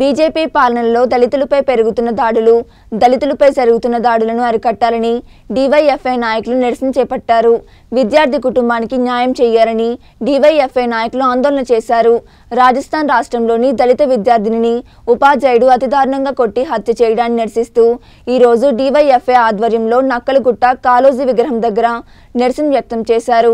BJP పాలనలో దళితులపై పెరుగుతున్న దాడులు దళితులపై జరుగుతున్న దాడులను అరికట్టాలని డివైఎఫ్ఐ నాయకులు నిరసన చేపట్టారు. విద్యార్థి కుటుంబానికి న్యాయం చేయాలని డివైఎఫ్ఐ నాయకులు ఆందోళన చేశారు. రాజస్థాన్ రాష్ట్రంలోని దళిత విద్యార్థినిని ఉపాధ్యాయుడు అతి దారుణంగా కొట్టి హత్య చేయడాన్ని నిరసిస్తూ ఈరోజు డివైఎఫ్ఐ డీవైఎఫ్ఐ ఆధ్వర్యంలో నక్కలగుట్ట కాలోజీ విగ్రహం దగ్గర నిరసన వ్యక్తం చేశారు.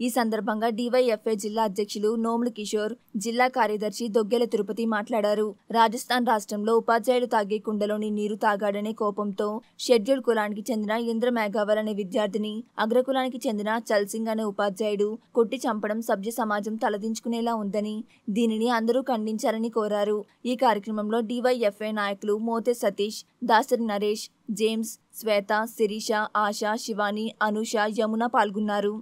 ఈ సందర్భంగా డివైఎఫ్ఐ జిల్లా అధ్యక్షులు నోములు కిషోర్ జిల్లా కార్యదర్శి దొగ్గెల తిరుపతి మాట్లాడారు. రాజస్థాన్ రాష్ట్రంలో ఉపాధ్యాయులు తాగే కుండలోని నీరు తాగాడనే కోపంతో షెడ్యూల్ కులానికి చెందిన ఇంద్ర మేఘావల్ అనే విద్యార్థిని అగ్రకులానికి చెందిన చల్సింగ్ అనే ఉపాధ్యాయుడు కొట్టి చంపడం సభ్య సమాజం తలదించుకునేలా ఉందని దీనిని అందరూ ఖండించాలని కోరారు. ఈ కార్యక్రమంలో డివైఎఫ్ఐ నాయకులు మోతే సతీష్ దాసరి నరేష్ జేమ్స్ శ్వేత శిరీష ఆశ శివాని అనుష యమున పాల్గొన్నారు.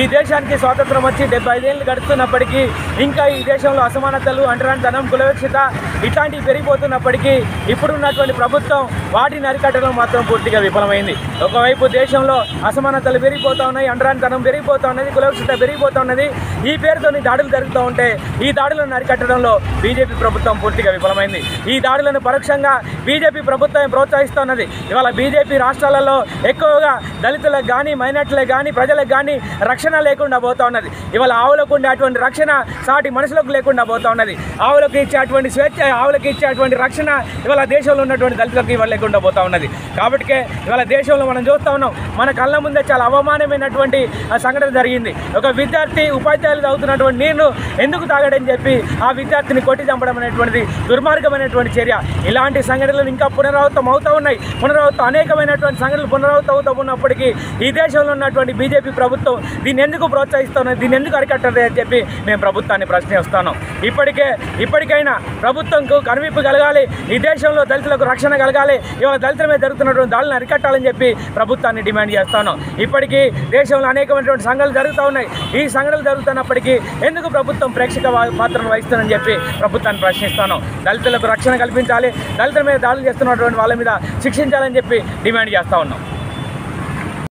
ఈ దేశానికి స్వాతంత్రం వచ్చి డెబ్బై ఐదేళ్ళు గడుస్తున్నప్పటికీ ఇంకా ఈ దేశంలో అసమానతలు అంటరానితనం కులవిక్షత ఇట్లాంటివి పెరిగిపోతున్నప్పటికీ ఇప్పుడున్నటువంటి ప్రభుత్వం వాటిని అరికట్టడం మాత్రం పూర్తిగా విఫలమైంది. ఒకవైపు దేశంలో అసమానతలు పెరిగిపోతూ ఉన్నాయి అంటరానితనం పెరిగిపోతూ ఉన్నది కులవిక్షత పెరిగిపోతూ ఉన్నది. ఈ పేరుతోని దాడులు జరుగుతూ ఉంటే ఈ దాడులను అరికట్టడంలో బీజేపీ ప్రభుత్వం పూర్తిగా విఫలమైంది. ఈ దాడులను పరోక్షంగా బీజేపీ ప్రభుత్వం ప్రోత్సహిస్తున్నది. ఇవాళ బీజేపీ రాష్ట్రాలలో ఎక్కువగా దళితులకు కానీ మైనార్టీలకు కానీ ప్రజలకు కానీ రక్షణ రక్షణ లేకుండా పోతా ఉన్నది. ఇవాళ ఆవులకు ఉండేటువంటి రక్షణ సాటి మనుషులకు లేకుండా పోతా ఉన్నది. ఆవులకు ఇచ్చేటువంటి స్వేచ్ఛ ఆవులకు ఇచ్చేటువంటి రక్షణ ఇవాళ దేశంలో ఉన్నటువంటి దళితులకు ఇవాళ లేకుండా పోతా ఉన్నది. కాబట్టి ఇవాళ దేశంలో మనం చూస్తూ ఉన్నాం మన కళ్ళ ముందే చాలా అవమానమైనటువంటి ఆ సంఘటన జరిగింది. ఒక విద్యార్థి ఉపాధ్యాయులు తాగుతున్నటువంటి నీరును ఎందుకు తాగడని చెప్పి ఆ విద్యార్థిని కొట్టి చంపడం అనేటువంటిది దుర్మార్గమైనటువంటి చర్య. ఇలాంటి సంఘటనలు ఇంకా పునరావృతం అవుతూ ఉన్నాయి. పునరావృతం అనేకమైనటువంటి సంఘటనలు పునరావృతం అవుతూ ఉన్నప్పటికీ ఈ దేశంలో ఉన్నటువంటి బీజేపీ ప్రభుత్వం దీన్ని ఎందుకు ప్రోత్సహిస్తున్నది దీన్ని ఎందుకు అరికట్టరు అని చెప్పి మేము ప్రభుత్వాన్ని ప్రశ్నిస్తాను ఇప్పటికే ఇప్పటికైనా ప్రభుత్వంకు కనువిప్పు కలగాలి ఈ దేశంలో దళితులకు రక్షణ కలగాలి ఇవాళ దళితుల మీద జరుగుతున్నటువంటి దాడులను అరికట్టాలని చెప్పి ప్రభుత్వాన్ని డిమాండ్ చేస్తాను. ఇప్పటికీ దేశంలో అనేకమైనటువంటి సంఘటనలు జరుగుతూ ఉన్నాయి. ఈ సంఘటనలు జరుగుతున్నప్పటికీ ఎందుకు ప్రభుత్వం ప్రేక్షక పాత్రను వహిస్తుందని చెప్పి ప్రభుత్వాన్ని ప్రశ్నిస్తాను. దళితులకు రక్షణ కల్పించాలి దళితుల మీద దాడులు చేస్తున్నటువంటి వాళ్ళ మీద శిక్షించాలని చెప్పి డిమాండ్ చేస్తూ ఉన్నాం.